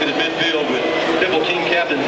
to the midfield with Temple team captain